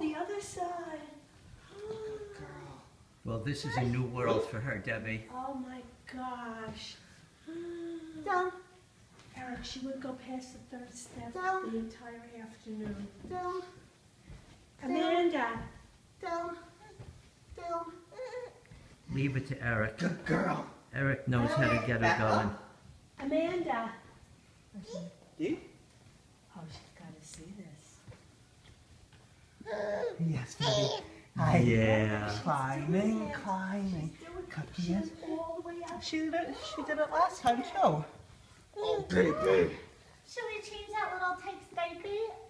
the other side. Girl. Well, this is a new world for her, Debbie. Oh my gosh. Down, Eric, she wouldn't go past the third step Down. the entire afternoon. down, Amanda, down, down. Leave it to Eric. Good girl. Eric knows how to get her going. Amanda. You? Oh, she's got to see this. Yes, baby. Hi. Yeah. Climbing, climbing. She's doing Cookie, She's yes. all the way up. She did it, she did it last time too. Oh, baby. Should we change that little takes baby and then